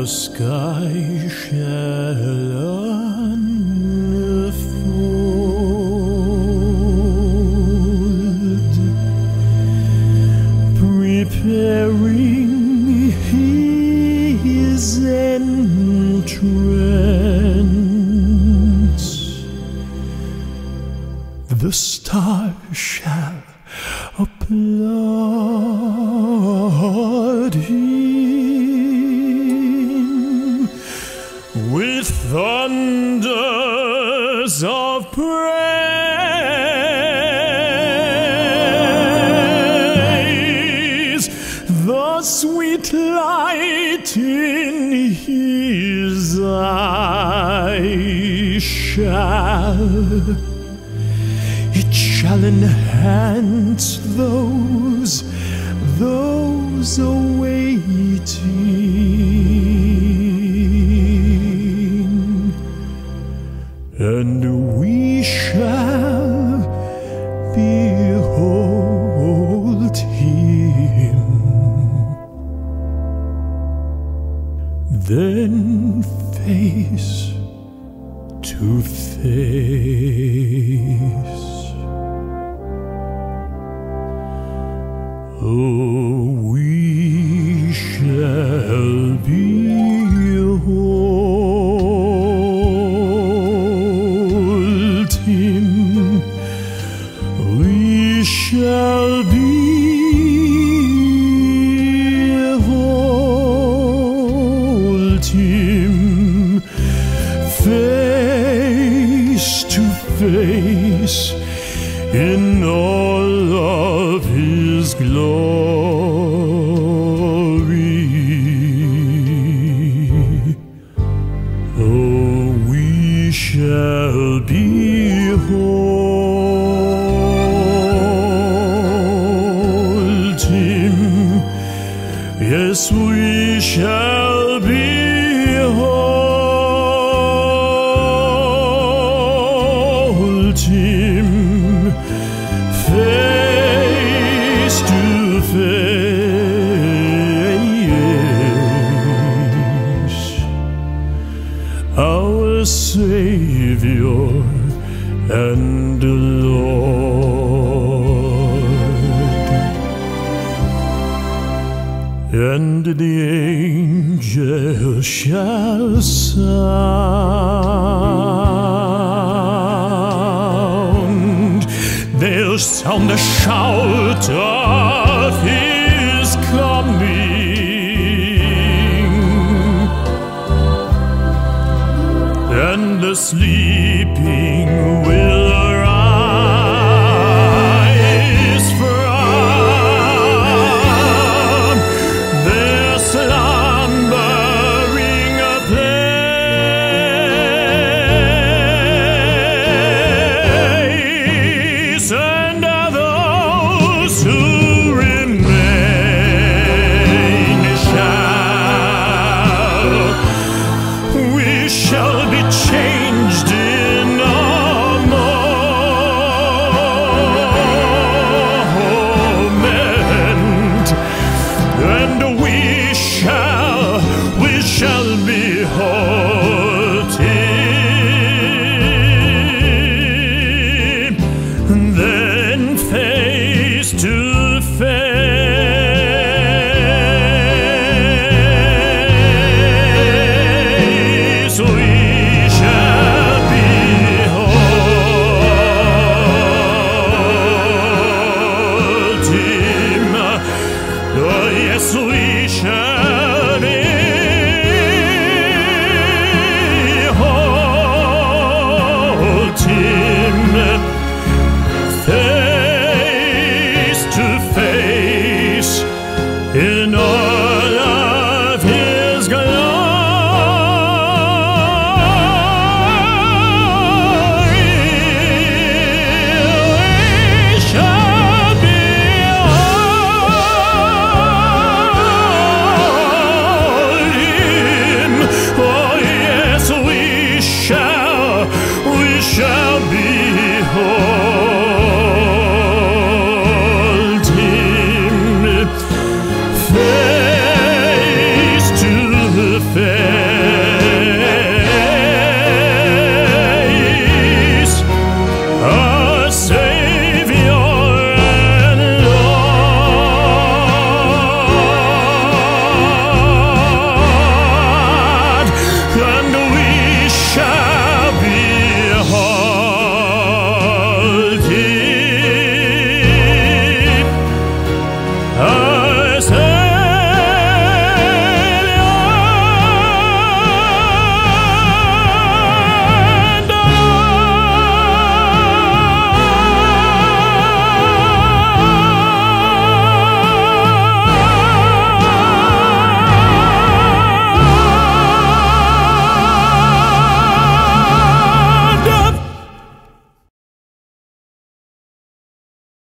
the sky shall unfold, preparing his entrance. The stars shall applaud him shall it shall enhance those, those awaiting, and we shall behold him. Then face to face. Oh, face in all of his glory. Oh, we shall behold him. Yes, we him face to face. Our Savior and Lord and the angels shall sound. Sound the shout of His coming, and the sleeping